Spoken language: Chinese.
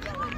给我。